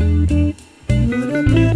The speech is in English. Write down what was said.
Would